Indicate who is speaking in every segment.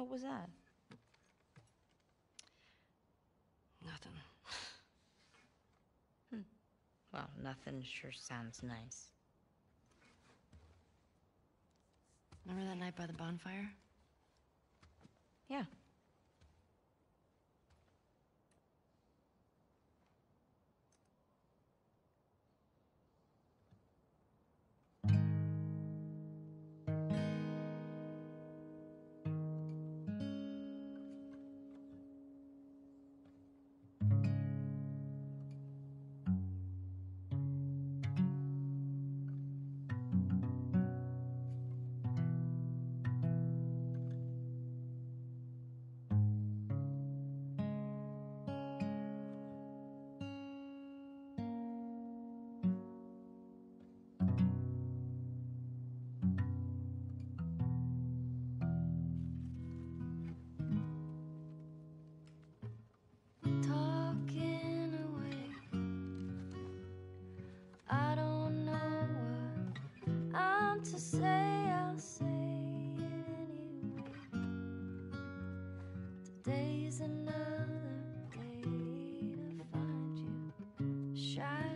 Speaker 1: What was that?
Speaker 2: Nothing. hmm.
Speaker 1: Well, nothing sure sounds nice.
Speaker 2: Remember that night by the bonfire?
Speaker 1: Yeah.
Speaker 3: Today's another day to find you. Shying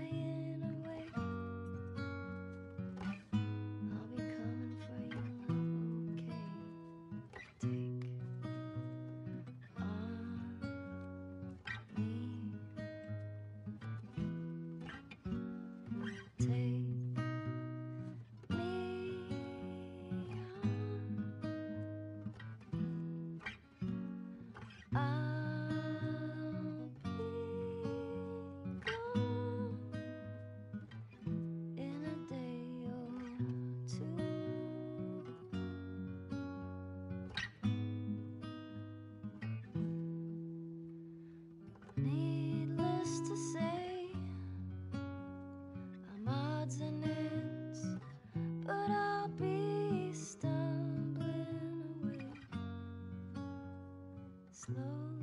Speaker 3: Slowly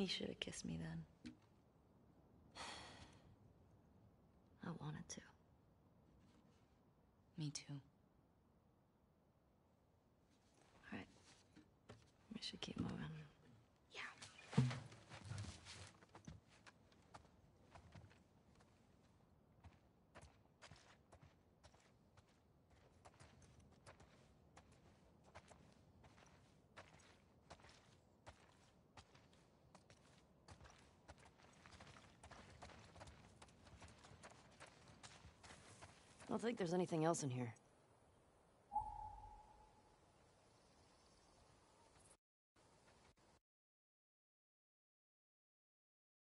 Speaker 1: You should have kissed me then.
Speaker 2: I wanted to.
Speaker 1: Me too.
Speaker 2: Alright. We should keep moving. I don't think there's anything else in here.